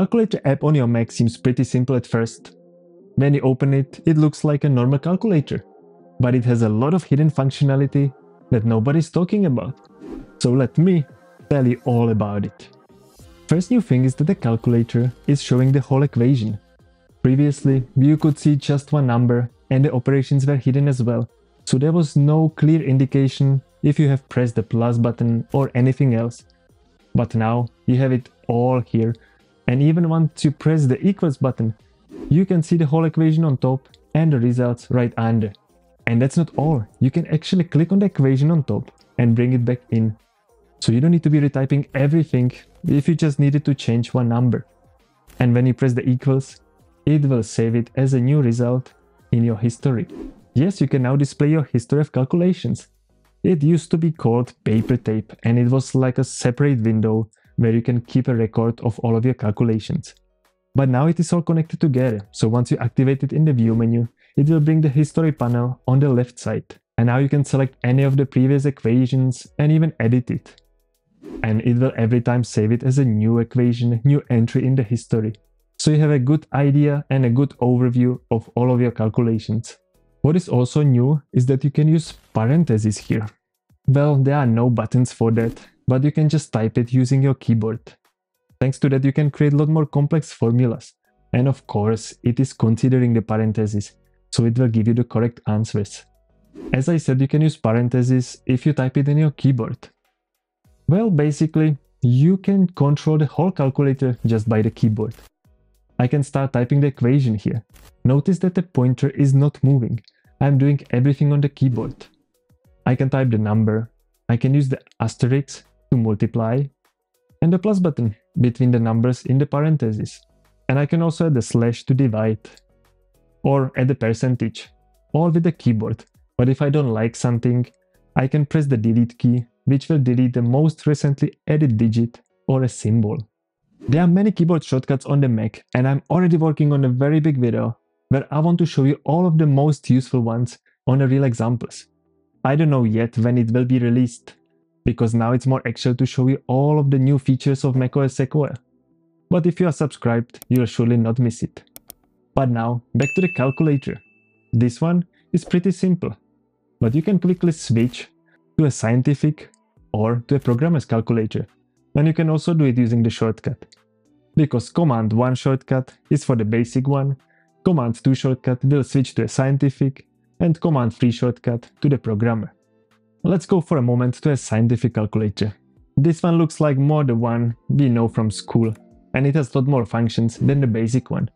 Calculator app on your Mac seems pretty simple at first. When you open it, it looks like a normal calculator, but it has a lot of hidden functionality that nobody's talking about. So let me tell you all about it. First new thing is that the calculator is showing the whole equation. Previously, you could see just one number and the operations were hidden as well, so there was no clear indication if you have pressed the plus button or anything else. But now you have it all here, and even once you press the equals button, you can see the whole equation on top and the results right under. And that's not all, you can actually click on the equation on top and bring it back in. So you don't need to be retyping everything if you just needed to change one number. And when you press the equals, it will save it as a new result in your history. Yes, you can now display your history of calculations. It used to be called paper tape and it was like a separate window where you can keep a record of all of your calculations. But now it is all connected together, so once you activate it in the view menu, it will bring the history panel on the left side. And now you can select any of the previous equations and even edit it. And it will every time save it as a new equation, new entry in the history. So you have a good idea and a good overview of all of your calculations. What is also new is that you can use parentheses here. Well, there are no buttons for that, but you can just type it using your keyboard. Thanks to that you can create a lot more complex formulas. And of course, it is considering the parentheses, so it will give you the correct answers. As I said, you can use parentheses if you type it in your keyboard. Well, basically, you can control the whole calculator just by the keyboard. I can start typing the equation here. Notice that the pointer is not moving. I'm doing everything on the keyboard. I can type the number. I can use the asterisk to multiply and the plus button between the numbers in the parentheses. And I can also add a slash to divide or add a percentage, all with the keyboard. But if I don't like something, I can press the delete key, which will delete the most recently added digit or a symbol. There are many keyboard shortcuts on the Mac and I'm already working on a very big video where I want to show you all of the most useful ones on the real examples. I don't know yet when it will be released, because now it's more actual to show you all of the new features of macOS Sequoia. But if you are subscribed, you'll surely not miss it. But now, back to the calculator. This one is pretty simple, but you can quickly switch to a scientific or to a programmer's calculator and you can also do it using the shortcut. Because command 1 shortcut is for the basic one, command 2 shortcut will switch to a scientific, and command 3 shortcut to the programmer. Let's go for a moment to a scientific calculator. This one looks like more the one we know from school, and it has lot more functions than the basic one.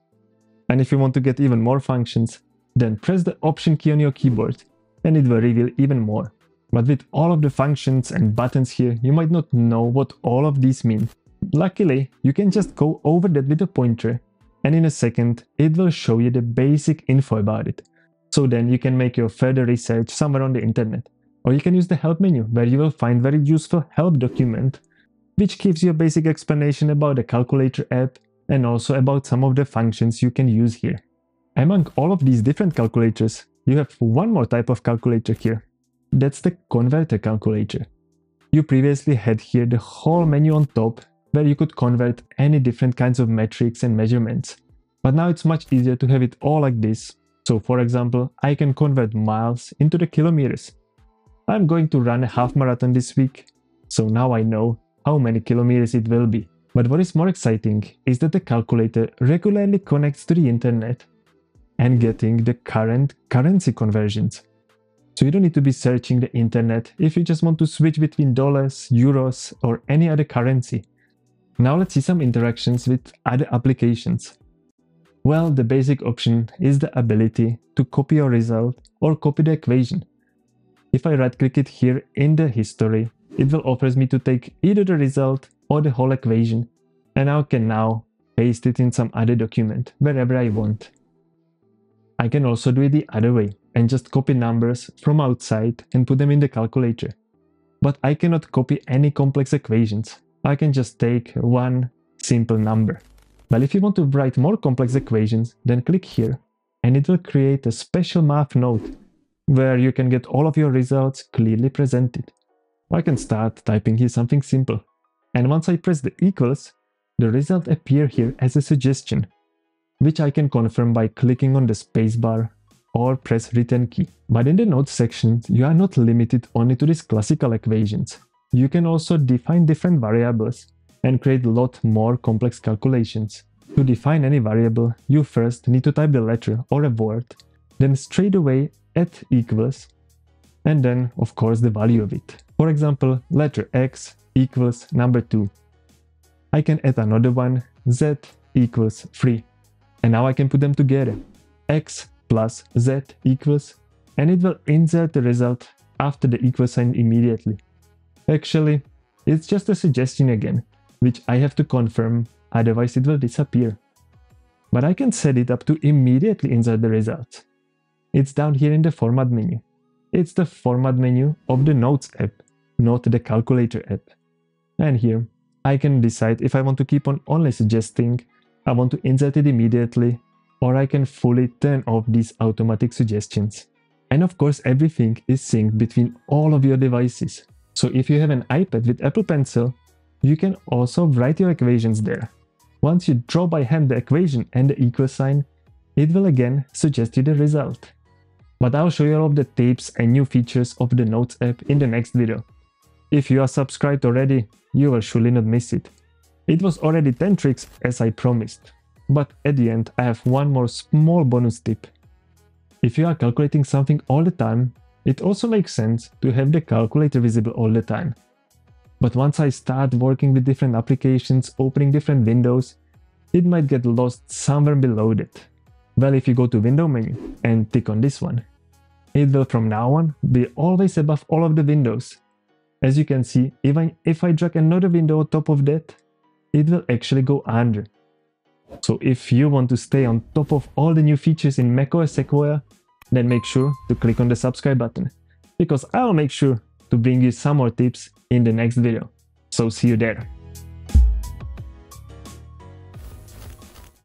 And if you want to get even more functions, then press the option key on your keyboard and it will reveal even more. But with all of the functions and buttons here, you might not know what all of these mean. Luckily, you can just go over that with a pointer and in a second it will show you the basic info about it. So then you can make your further research somewhere on the internet. Or you can use the help menu where you will find very useful help document which gives you a basic explanation about the calculator app and also about some of the functions you can use here. Among all of these different calculators, you have one more type of calculator here, that's the converter calculator. You previously had here the whole menu on top where you could convert any different kinds of metrics and measurements. But now it's much easier to have it all like this. So for example, I can convert miles into the kilometers. I'm going to run a half marathon this week, so now I know how many kilometers it will be. But what is more exciting is that the calculator regularly connects to the internet and getting the current currency conversions. So you don't need to be searching the internet if you just want to switch between dollars, euros or any other currency. Now let's see some interactions with other applications. Well, the basic option is the ability to copy a result or copy the equation. If I right click it here in the history, it will offers me to take either the result or the whole equation and I can now paste it in some other document wherever I want. I can also do it the other way and just copy numbers from outside and put them in the calculator. But I cannot copy any complex equations. I can just take one simple number. But if you want to write more complex equations, then click here and it will create a special math note where you can get all of your results clearly presented. I can start typing here something simple. And once I press the equals, the result appear here as a suggestion, which I can confirm by clicking on the spacebar or press return key. But in the notes section, you are not limited only to these classical equations. You can also define different variables and create a lot more complex calculations. To define any variable, you first need to type the letter or a word, then straight away add equals, and then of course the value of it. For example, letter x equals number 2. I can add another one, z equals 3. And now I can put them together. x plus z equals, and it will insert the result after the equal sign immediately. Actually, it's just a suggestion again, which I have to confirm, otherwise it will disappear. But I can set it up to immediately insert the result. It's down here in the format menu. It's the format menu of the Notes app, not the Calculator app. And here, I can decide if I want to keep on only suggesting, I want to insert it immediately, or I can fully turn off these automatic suggestions. And of course, everything is synced between all of your devices. So if you have an iPad with Apple Pencil, you can also write your equations there. Once you draw by hand the equation and the equal sign, it will again suggest you the result. But I'll show you all of the tips and new features of the Notes app in the next video. If you are subscribed already, you will surely not miss it. It was already 10 tricks as I promised. But at the end I have one more small bonus tip. If you are calculating something all the time, it also makes sense to have the calculator visible all the time. But once I start working with different applications, opening different windows, it might get lost somewhere below that. Well, if you go to window menu and tick on this one, it will from now on be always above all of the windows. As you can see, even if I drag another window on top of that, it will actually go under. So if you want to stay on top of all the new features in macOS Sequoia, then make sure to click on the subscribe button, because I'll make sure to bring you some more tips in the next video. So see you there.